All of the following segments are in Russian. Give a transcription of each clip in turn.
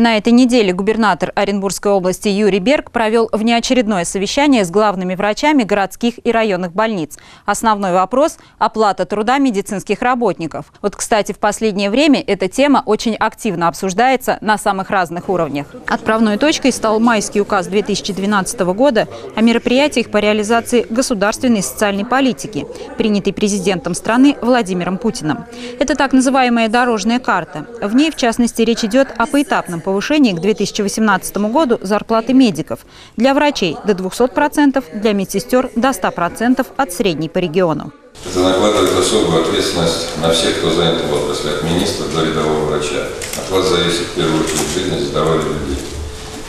На этой неделе губернатор Оренбургской области Юрий Берг провел внеочередное совещание с главными врачами городских и районных больниц. Основной вопрос – оплата труда медицинских работников. Вот, кстати, в последнее время эта тема очень активно обсуждается на самых разных уровнях. Отправной точкой стал майский указ 2012 года о мероприятиях по реализации государственной социальной политики, принятый президентом страны Владимиром Путиным. Это так называемая дорожная карта. В ней, в частности, речь идет о поэтапном повышении к 2018 году зарплаты медиков. Для врачей до 200%, для медсестер до 100% от средней по региону. Это накладывает особую ответственность на всех, кто занят в отрасли, от министра до рядового врача. От вас зависит в первую очередь жизнь и здоровье людей.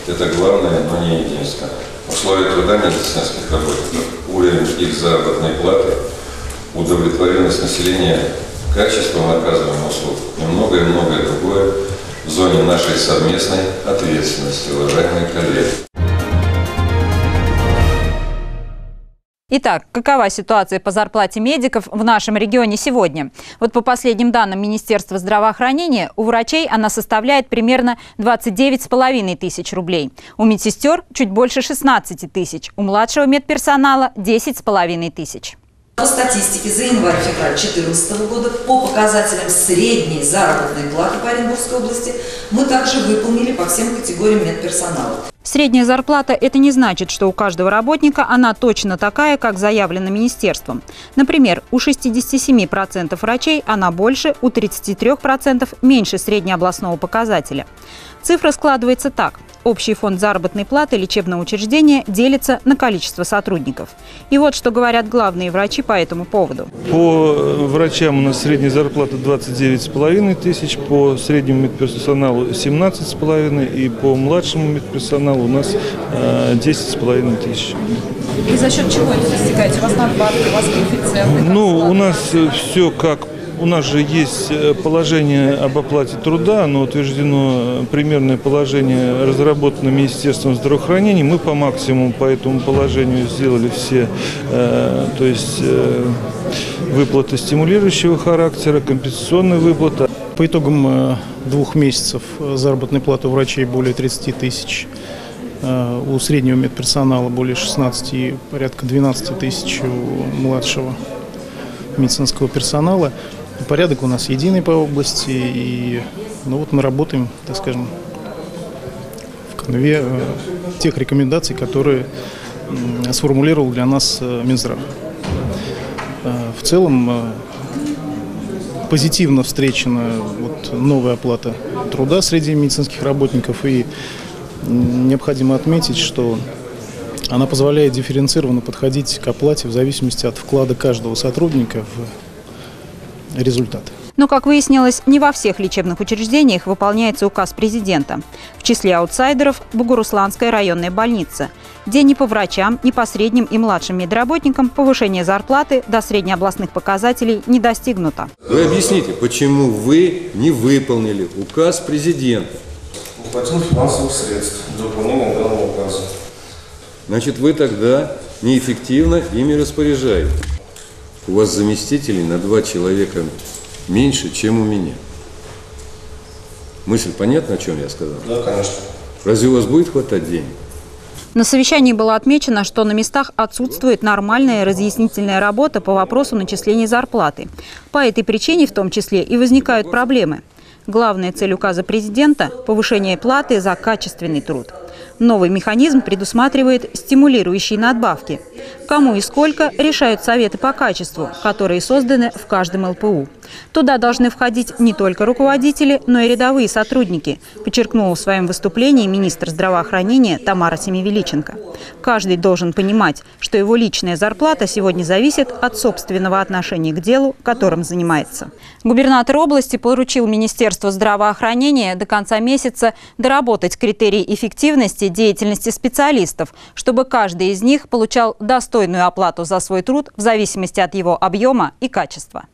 Это главное, но не единственное. Условия труда медицинских работников, уровень их заработной платы, удовлетворенность населения качеством оказываемых услуг и многое-многое другое в зоне нашей совместной ответственности, уважаемые коллеги. Итак, какова ситуация по зарплате медиков в нашем регионе сегодня? Вот по последним данным Министерства здравоохранения, у врачей она составляет примерно 29,5 тысяч рублей. У медсестер чуть больше 16 тысяч, у младшего медперсонала 10,5 тысяч. По статистике за январь-февраль 2014 года по показателям средней заработной платы по Оренбургской области мы также выполнили по всем категориям медперсонала. Средняя зарплата – это не значит, что у каждого работника она точно такая, как заявлено министерством. Например, у 67% врачей она больше, у 33% меньше среднеобластного показателя. Цифра складывается так. Общий фонд заработной платы лечебного учреждения делится на количество сотрудников. И вот что говорят главные врачи по этому поводу. По врачам у нас средняя зарплата 29,5 тысяч, по среднему медперсоналу 17,5 и по младшему медперсоналу у нас 10,5 тысяч. И за счет чего это достигаете? У вас надбавки, у вас коэффициенты? Ну, у нас все как у нас же есть э, положение об оплате труда, оно утверждено, э, примерное положение разработано Министерством здравоохранения. Мы по максимуму по этому положению сделали все, э, то есть э, выплаты стимулирующего характера, компенсационная выплата. По итогам э, двух месяцев заработной платы у врачей более 30 тысяч, э, у среднего медперсонала более 16 и порядка 12 тысяч у младшего медицинского персонала. Порядок у нас единый по области, и ну вот мы работаем, так скажем, в конве э, тех рекомендаций, которые сформулировал для нас э, Минздрав. Э, В целом э, позитивно встречена вот новая оплата труда среди медицинских работников, и необходимо отметить, что она позволяет дифференцированно подходить к оплате в зависимости от вклада каждого сотрудника в результат. Но, как выяснилось, не во всех лечебных учреждениях выполняется указ президента. В числе аутсайдеров – Бугурусланская районная больница, где ни по врачам, ни по средним и младшим медработникам повышение зарплаты до среднеобластных показателей не достигнуто. Вы объясните, почему вы не выполнили указ президента? Не хватило финансовых средств для выполнения данного указа. Значит, вы тогда неэффективно ими распоряжаетесь. У вас заместителей на два человека меньше, чем у меня. Мысль понятна, о чем я сказал? Да, конечно. Разве у вас будет хватать денег? На совещании было отмечено, что на местах отсутствует нормальная разъяснительная работа по вопросу начисления зарплаты. По этой причине в том числе и возникают проблемы. Главная цель указа президента – повышение платы за качественный труд. Новый механизм предусматривает стимулирующие надбавки. Кому и сколько решают советы по качеству, которые созданы в каждом ЛПУ. Туда должны входить не только руководители, но и рядовые сотрудники, подчеркнула в своем выступлении министр здравоохранения Тамара Семивеличенко. Каждый должен понимать, что его личная зарплата сегодня зависит от собственного отношения к делу, которым занимается. Губернатор области поручил Министерству здравоохранения до конца месяца доработать критерии эффективности деятельности специалистов, чтобы каждый из них получал достойную оплату за свой труд в зависимости от его объема и качества.